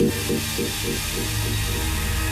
フフフフフ。